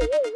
Woo!